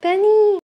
Penny.